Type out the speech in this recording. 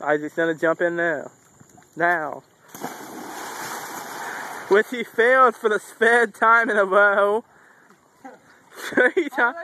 Isaac's gonna jump in now. Now. Which he failed for the third time in a row. Three times.